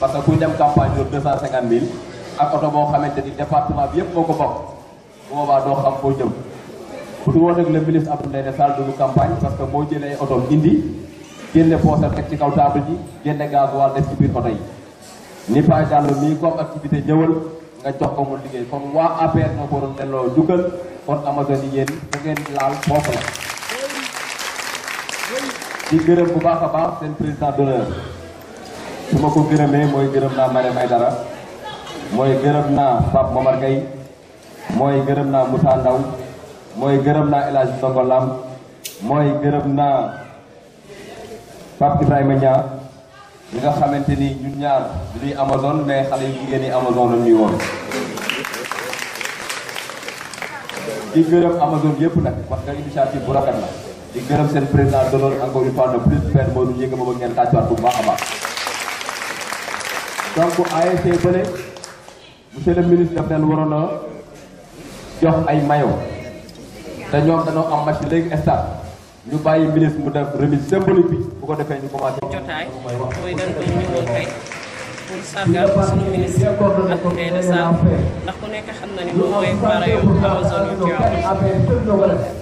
parce que kuy dem campagne yor deux cent cinquante mille ak oto boo xamante ni département bi yëpp moo ko bokk bu boobaa doo xam foo jëm bu dul woon ak le ministre Abdou Ndéné Sall duñu campagne parce que moo jëlee ay oto indi génne poosam teg ci kaw table ji génne gasoil def ci biir oto yi ni Baye Diallo mii comme activité ñëwal nga jox ko mu liggéey kon waa APR moo ko doon delloo njukkal kon Amazone yi yéen da ngeen laal foofu la di gërëm bu baax a baax seen président d'honneur su ma ko gërëmee mooy gërëm naa Marème Aïdara mooy gërëm naa Pape Momar Gueye mooy gërëm naa Moussa Ndaw mooy gërëm naa El Hadj Songo Lam mooy gërëm naa Pape Ibrahima Niang ñi nga xamante ni ñun ñaar du ñuy Amazon mais xale yu jigéen yi Amazon la ñuy woon di gërëm Amazon yëpp nag parce que initiative bu rafet la di gërëm seen président d'honneur encore une fois de plus père Modou Diégué boobu ngeen tàccuwaat bu baax a baax donc ASC bële monsieur le ministre daf leen waroon a jox ay mayo te ñoom dañoo am match léegi stade ñu bàyyi ministre mu def remise symbolique bi bu ko defee ñu commencé. jotaay mooy dañ koy ñëwoon tey pour sargal suñu ministre ak Ndeye Sall ndax ku nekk xam na ni moom mooy pare yu Amazone yu Tivaouane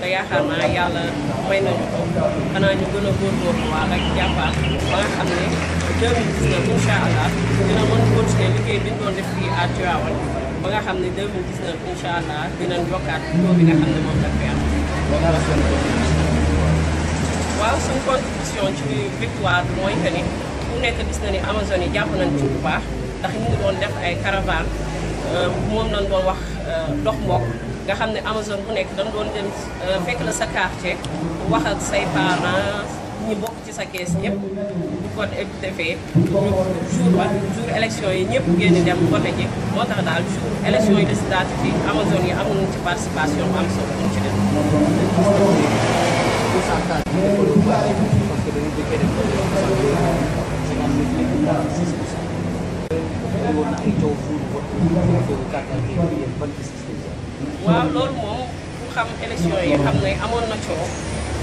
te yaakaar naa yàlla may nañu ko xanaa ñu gën a góorgóorlu waa rek jàppaat ba nga xam ne 2019 incha allah dina mën continuer liggéey bi ñu doon def fii à Tivaouane ba nga xam ne 2019 incha allah dinañ yokkaat taux bi nga xam ne moom la fi am. waaw suñ contribution ci victoire bi mooy que ni ku nekk gis na ni Amazone yi jàpp nañ ci bu baax ndax ñu ngi doon def ay caravane moom lañ doon wax. euh, dox mbokk nga xam ne Amazone bu nekk dañ doon dem euh, fekk la sa quartier wax ak say parents ñi bokk ci sa kees ñëpp bu ko defee jour ba jour élection yi ñëpp génn dem voté ji moo tax daal jour élection yi législative yi Amazone yi amuñu ci participation bu am solo bu ñu ci def. parce que dañuy waaw loolu moom ku xam élection yi xam ne amoon na coow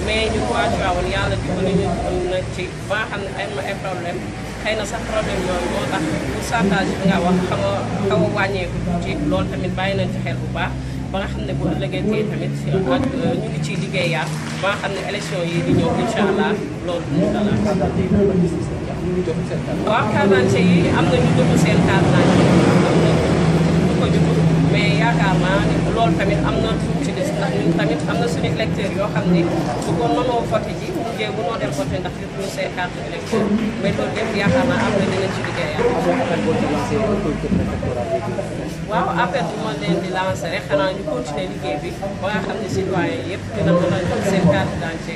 mais ñu waa Tivaouane yàlla dimbali ñu am na ci ba xam ne ay ma ay problème xëy na sax problème yooyu moo tax pourcentage bi nga wax xaw a xaw a wàññeeku ci loolu tamit bàyyi nañ ci xel bu baax ba nga xam ne bu ëllëgee tey tamit ak ñu ngi ciy liggéeyaat ba nga xam ne élection yi di ñëw incha allah waaw carte d'identité yi am na ñu jotul seen carte d'identité am na ñu ko jotul mais yaakaar naa ne loolu tamit am na tuuti ci des ndax ñun tamit am na suñu électeurs yoo xam ne bëggoon nanoo voté ji mu jee mënoo dem voté ndax jotuñu seen carte électeur mais loolu lépp yaakaar naa am na dinañ ci liggéeyam. waaw appel bu ma leen di lancé rek xanaa ñu continuer liggéey bi ba nga xam ne citoyen yëpp dina mën a jot seen carte d'identité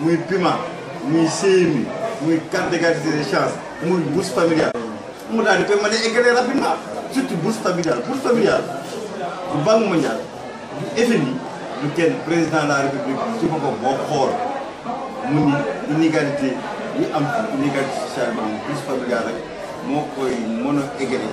muy PUMA muy CMU muy carte d'égalité des chances muy bourse familiale mu daal di koy mën a égaler rapidement surtout bourse familiale bourse familiale bu banque mondiale du FMI du kenn président de la république ci boppam boo xool mu ni inégalité yi am ci inégalité sociale bi bourse familiale rek moo koy mën a égaler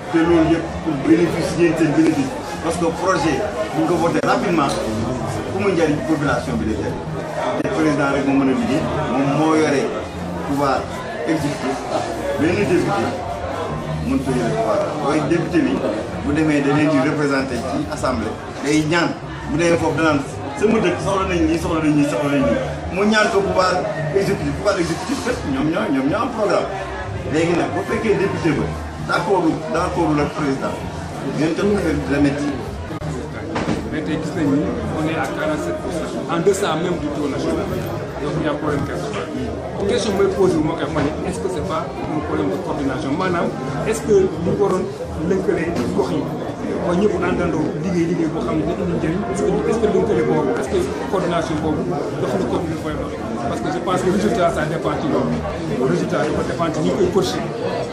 te loolu yëpp pour bénéfice yéen seen bénéfice parce que projet bu nga voté rapidement ku mu njariñ population bi la jëriñ te président rek moo mën a liggéey moom moo yore pouvoir exécutif benn député mën ko yore pouvoir waaye député bi bu demee da leen di représenté ci assemblée day ñaan bu demee foofu danaan sama dëkk soxla nañ ñii soxla nañ ñii soxla nañ ñii mu ñaan ko pouvoir exécutif pouvoir exécutif kat ñoom ñoo ñoom ñoo am programme léegi nag bu fekkee député ba d'accord d'accord le président ngeen jot affaire bi dina métti mais tey gis nañu on est à 47 pour cent en deçà même du taux national donc il y a problème quelque part. question mooy posé wu ma koy ma ne est-ce que c'est pas un problème de coordination maanaam est-ce que ñu waroon lëkkale gox yi ba ñëpp àndandoo liggéey liggéey boo xam ne dañu ñu jëriñ est-ce que est-ce que lëkkale boobu est-ce que coordination boobu dox na comme ni koy doxee parce que je pense que résultat ça dépend ci loolu résultat dafa dépend ci ñi koy coacher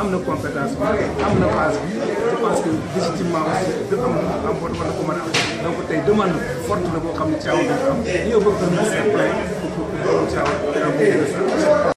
am na compétence bi am na base bi je pense que légitimement aussi de am na am war na ko mën a am donc tey demande forte la boo xam ne Thiaw dafa am li yow bëgg na c'est plein pour pour Thiaw dina am intéressant